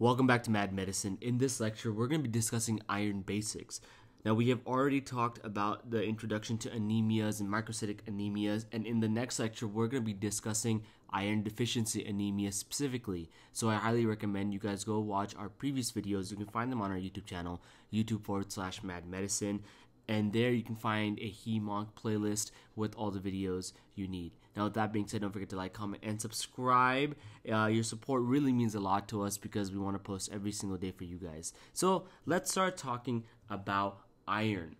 Welcome back to Mad Medicine. In this lecture, we're going to be discussing iron basics. Now, we have already talked about the introduction to anemias and microcytic anemias, and in the next lecture, we're going to be discussing iron deficiency anemia specifically. So, I highly recommend you guys go watch our previous videos. You can find them on our YouTube channel, YouTube forward slash Mad Medicine, and there you can find a HEMONC playlist with all the videos you need. Now, with that being said, don't forget to like, comment, and subscribe. Uh, your support really means a lot to us because we want to post every single day for you guys. So, let's start talking about iron.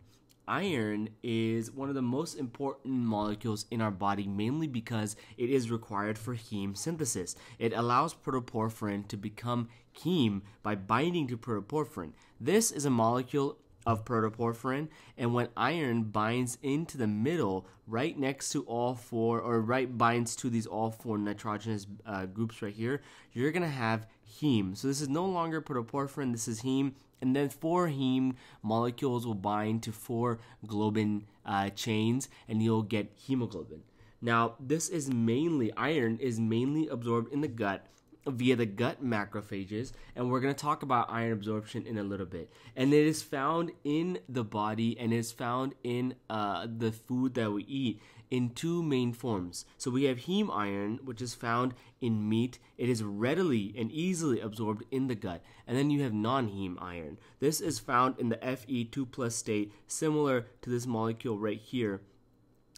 Iron is one of the most important molecules in our body mainly because it is required for heme synthesis. It allows protoporphyrin to become heme by binding to protoporphyrin. This is a molecule of protoporphyrin and when iron binds into the middle right next to all four or right binds to these all four nitrogenous uh, groups right here you're gonna have heme. So this is no longer protoporphyrin this is heme and then four heme molecules will bind to four globin uh, chains and you'll get hemoglobin. Now this is mainly iron is mainly absorbed in the gut via the gut macrophages, and we're going to talk about iron absorption in a little bit. And it is found in the body and is found in uh, the food that we eat in two main forms. So we have heme iron, which is found in meat. It is readily and easily absorbed in the gut. And then you have non-heme iron. This is found in the Fe2 plus state, similar to this molecule right here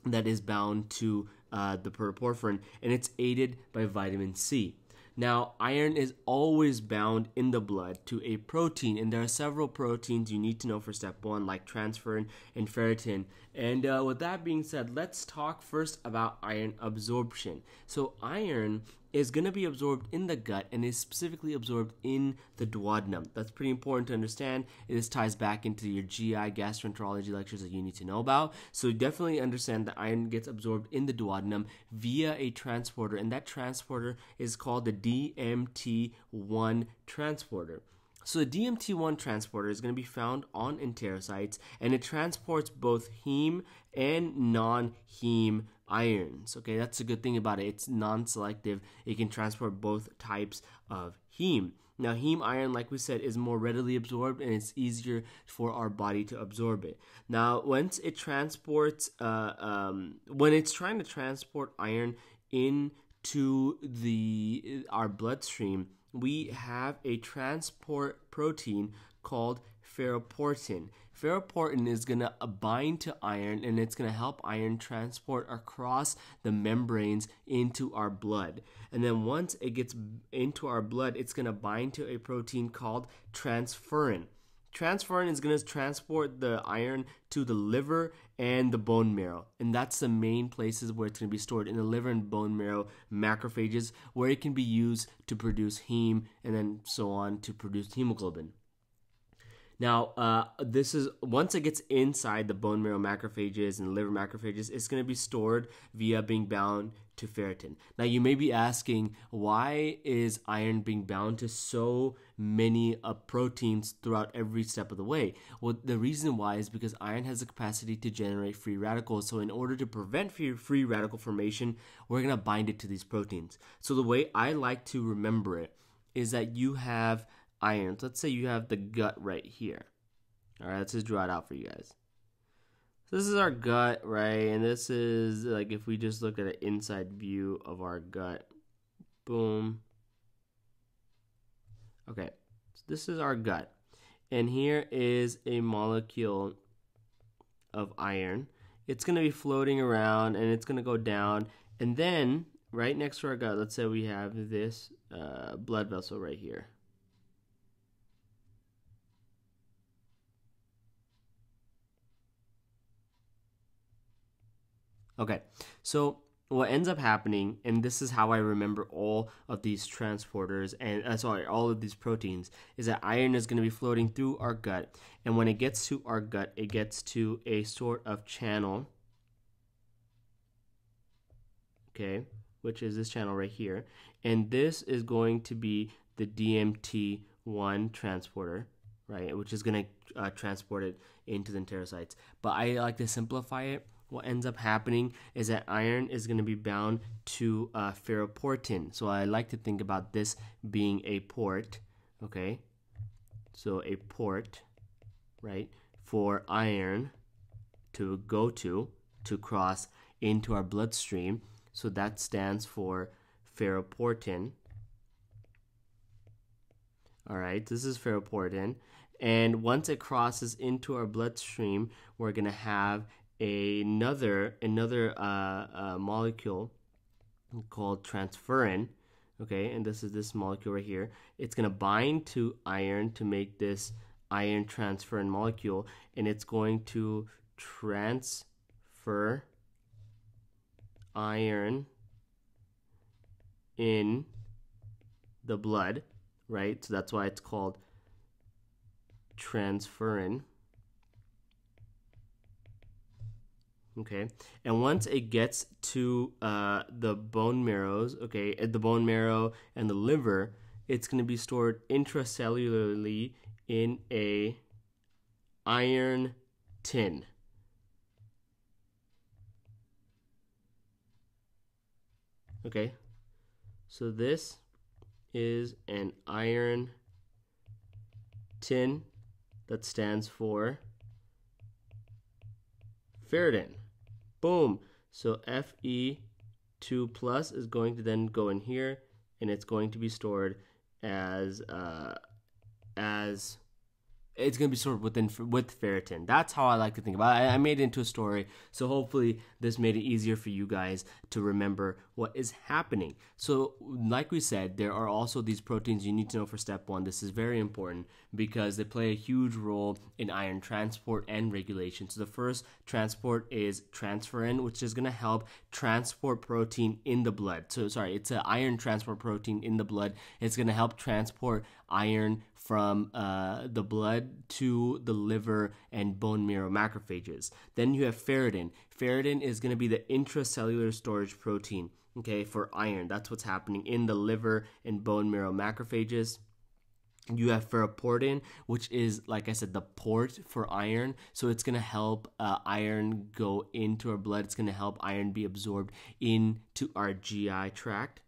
that is bound to uh, the protoporphyrin, and it's aided by vitamin C. Now, iron is always bound in the blood to a protein, and there are several proteins you need to know for step one, like transferrin and ferritin. And uh, with that being said, let's talk first about iron absorption. So, iron is going to be absorbed in the gut and is specifically absorbed in the duodenum. That's pretty important to understand. This ties back into your GI gastroenterology lectures that you need to know about. So definitely understand that iron gets absorbed in the duodenum via a transporter, and that transporter is called the DMT1 transporter. So the DMT1 transporter is going to be found on enterocytes and it transports both heme and non-heme irons. Okay, that's a good thing about it. It's non-selective. It can transport both types of heme. Now, heme iron, like we said, is more readily absorbed and it's easier for our body to absorb it. Now, once it transports, uh, um, when it's trying to transport iron into the our bloodstream, we have a transport protein called ferroportin. Ferroportin is going to uh, bind to iron and it's going to help iron transport across the membranes into our blood. And then once it gets into our blood, it's going to bind to a protein called transferrin. Transferrin is going to transport the iron to the liver and the bone marrow. And that's the main places where it's going to be stored in the liver and bone marrow macrophages, where it can be used to produce heme and then so on to produce hemoglobin. Now, uh, this is once it gets inside the bone marrow macrophages and liver macrophages, it's going to be stored via being bound to ferritin. Now, you may be asking, why is iron being bound to so many uh, proteins throughout every step of the way? Well, the reason why is because iron has the capacity to generate free radicals. So, in order to prevent free, free radical formation, we're going to bind it to these proteins. So, the way I like to remember it is that you have irons. Let's say you have the gut right here. All right, let's just draw it out for you guys. So this is our gut, right? And this is like if we just look at an inside view of our gut. Boom. Okay, so this is our gut. And here is a molecule of iron. It's going to be floating around and it's going to go down. And then right next to our gut, let's say we have this uh, blood vessel right here. Okay, so what ends up happening, and this is how I remember all of these transporters and uh, sorry, all of these proteins, is that iron is going to be floating through our gut, and when it gets to our gut, it gets to a sort of channel. Okay, which is this channel right here, and this is going to be the DMT1 transporter, right, which is going to uh, transport it into the enterocytes. But I like to simplify it what ends up happening is that iron is going to be bound to uh, ferroportin. So I like to think about this being a port, okay? So a port, right, for iron to go to, to cross into our bloodstream. So that stands for ferroportin. All right, this is ferroportin. And once it crosses into our bloodstream, we're going to have another another uh, uh, molecule called transferrin. Okay, and this is this molecule right here. It's going to bind to iron to make this iron transferrin molecule, and it's going to transfer iron in the blood, right? So that's why it's called transferrin. Okay, and once it gets to uh, the bone marrows, okay, at the bone marrow and the liver, it's going to be stored intracellularly in a iron tin. Okay, so this is an iron tin that stands for ferritin. Boom. So Fe2 plus is going to then go in here and it's going to be stored as uh, as it's going to be stored within with ferritin. That's how I like to think about it. I, I made it into a story, so hopefully this made it easier for you guys to remember what is happening. So, like we said, there are also these proteins you need to know for step one. This is very important because they play a huge role in iron transport and regulation. So, the first transport is transferrin, which is going to help transport protein in the blood. So, sorry, it's an iron transport protein in the blood. It's going to help transport iron from uh, the blood to the liver and bone marrow macrophages. Then you have ferritin. Ferritin is going to be the intracellular storage protein, okay, for iron. That's what's happening in the liver and bone marrow macrophages. You have ferroportin, which is, like I said, the port for iron. So it's going to help uh, iron go into our blood. It's going to help iron be absorbed into our GI tract.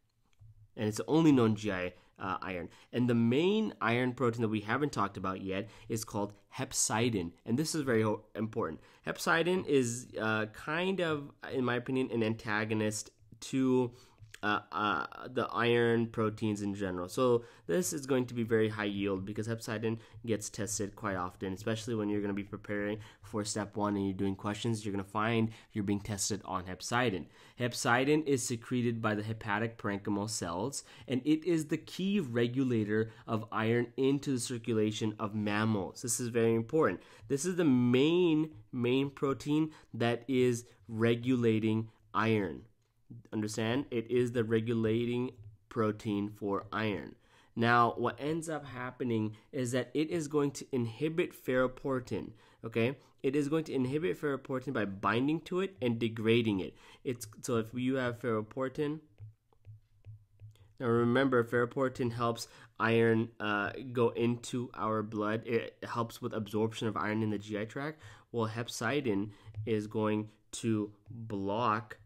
And it's the only known GI uh, iron. And the main iron protein that we haven't talked about yet is called hepcidin. And this is very important. Hepcidin is uh, kind of, in my opinion, an antagonist to uh, uh, the iron proteins in general. So this is going to be very high yield because hepcidin gets tested quite often, especially when you're going to be preparing for step one and you're doing questions. You're going to find you're being tested on hepcidin. Hepcidin is secreted by the hepatic parenchymal cells, and it is the key regulator of iron into the circulation of mammals. This is very important. This is the main main protein that is regulating iron Understand? It is the regulating protein for iron. Now, what ends up happening is that it is going to inhibit ferroportin. Okay, it is going to inhibit ferroportin by binding to it and degrading it. It's so if you have ferroportin. Now remember, ferroportin helps iron uh, go into our blood. It helps with absorption of iron in the GI tract. Well, hepcidin is going to block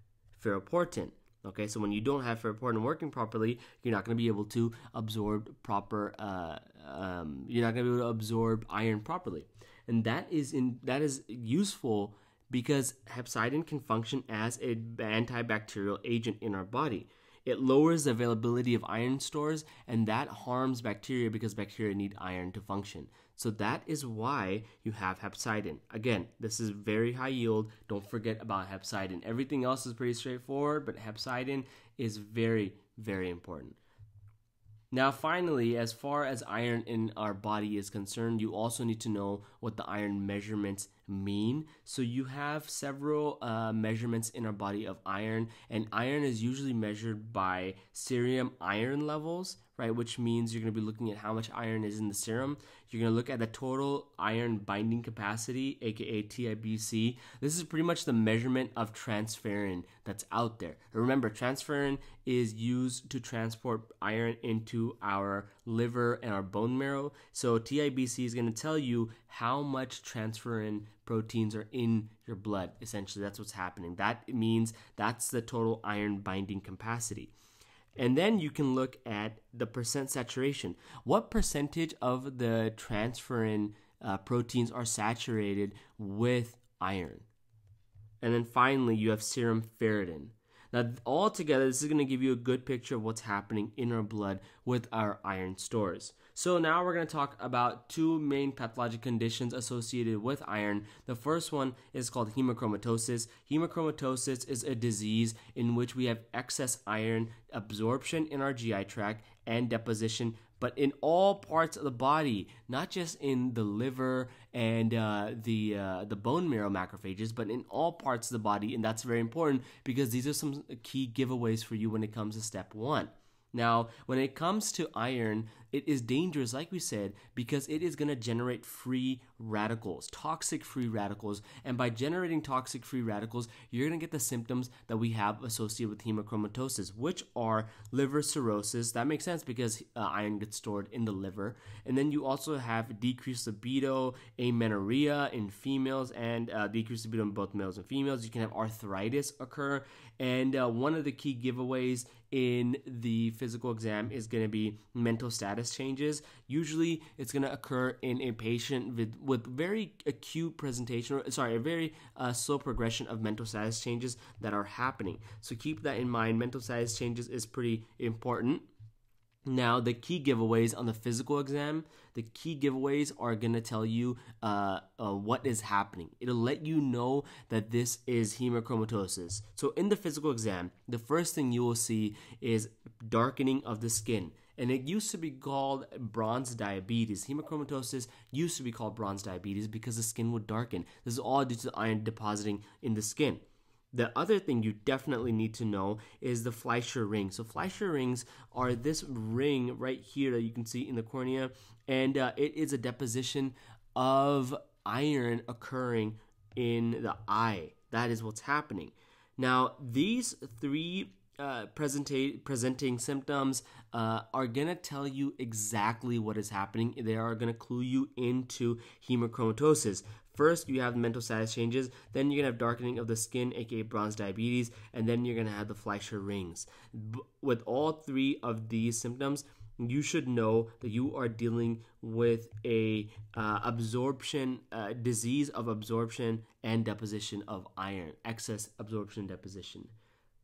ferroportin. Okay, so when you don't have ferroportin working properly, you're not going to be able to absorb proper. Uh, um, you're not going to be able to absorb iron properly, and that is in that is useful because hepcidin can function as an antibacterial agent in our body. It lowers the availability of iron stores, and that harms bacteria because bacteria need iron to function. So that is why you have hepcidin. Again, this is very high yield. Don't forget about hepcidin. Everything else is pretty straightforward, but hepcidin is very, very important. Now, finally, as far as iron in our body is concerned, you also need to know what the iron measurements mean. So, you have several uh, measurements in our body of iron, and iron is usually measured by serum iron levels right? Which means you're going to be looking at how much iron is in the serum. You're going to look at the total iron binding capacity, aka TIBC. This is pretty much the measurement of transferrin that's out there. Remember, transferrin is used to transport iron into our liver and our bone marrow. So TIBC is going to tell you how much transferrin proteins are in your blood. Essentially, that's what's happening. That means that's the total iron binding capacity. And then you can look at the percent saturation. What percentage of the transferrin uh, proteins are saturated with iron? And then finally, you have serum ferritin. Now, all together, this is going to give you a good picture of what's happening in our blood with our iron stores. So now we're going to talk about two main pathologic conditions associated with iron. The first one is called hemochromatosis. Hemochromatosis is a disease in which we have excess iron absorption in our GI tract and deposition but in all parts of the body, not just in the liver and uh, the uh, the bone marrow macrophages, but in all parts of the body, and that's very important because these are some key giveaways for you when it comes to step one. Now, when it comes to iron, it is dangerous, like we said, because it is going to generate free radicals, toxic free radicals. And by generating toxic free radicals, you're going to get the symptoms that we have associated with hemochromatosis, which are liver cirrhosis. That makes sense because uh, iron gets stored in the liver. And then you also have decreased libido, amenorrhea in females, and uh, decreased libido in both males and females. You can have arthritis occur. And uh, one of the key giveaways in the physical exam is going to be mental status changes. Usually, it's going to occur in a patient with, with very acute presentation, or sorry, a very uh, slow progression of mental status changes that are happening. So keep that in mind. Mental status changes is pretty important. Now, the key giveaways on the physical exam, the key giveaways are going to tell you uh, uh, what is happening. It'll let you know that this is hemochromatosis. So, in the physical exam, the first thing you will see is darkening of the skin. And it used to be called bronze diabetes. Hemochromatosis used to be called bronze diabetes because the skin would darken. This is all due to iron depositing in the skin. The other thing you definitely need to know is the Fleischer ring. So Fleischer rings are this ring right here that you can see in the cornea, and uh, it is a deposition of iron occurring in the eye. That is what's happening. Now, these three uh, presenting symptoms uh, are gonna tell you exactly what is happening. They are gonna clue you into hemochromatosis. First, you have mental status changes, then you're gonna have darkening of the skin, aka bronze diabetes, and then you're gonna have the Fleischer rings. B- with all three of these symptoms, you should know that you are dealing with a uh, absorption uh, disease of absorption and deposition of iron, excess absorption deposition.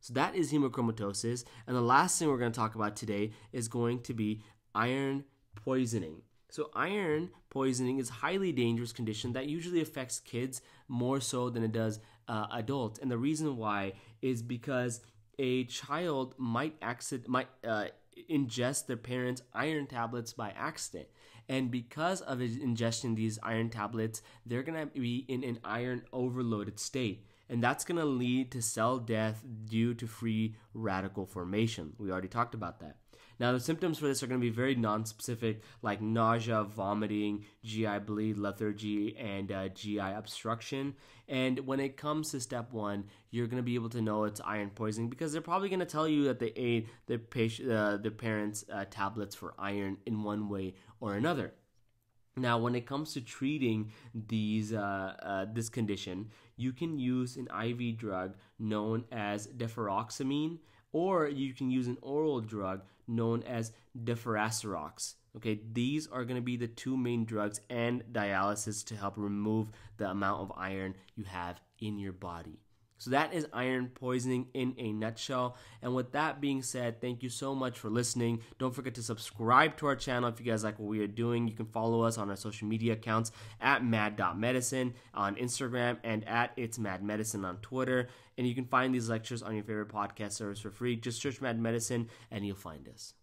So that is hemochromatosis. And the last thing we're going to talk about today is going to be iron poisoning. So iron poisoning is a highly dangerous condition that usually affects kids more so than it does uh, adults. And the reason why is because a child might accident might uh, ingest their parents' iron tablets by accident. And because of ingesting these iron tablets, they're gonna be in an iron overloaded state. And that's gonna lead to cell death due to free radical formation. We already talked about that. Now, the symptoms for this are going to be very non-specific, like nausea, vomiting, GI bleed, lethargy, and uh, GI obstruction. And when it comes to step one, you're going to be able to know it's iron poisoning because they're probably going to tell you that they ate their patient, uh, parents' uh, tablets for iron in one way or another. Now, when it comes to treating these uh, uh, this condition, you can use an IV drug known as deferoxamine, or you can use an oral drug known as deferasirox. Okay, these are going to be the two main drugs and dialysis to help remove the amount of iron you have in your body. So that is iron poisoning in a nutshell. And with that being said, thank you so much for listening. Don't forget to subscribe to our channel if you guys like what we are doing. You can follow us on our social media accounts at mad.medicine on Instagram and at it's mad medicine on Twitter. And you can find these lectures on your favorite podcast service for free. Just search Mad Medicine and you'll find us.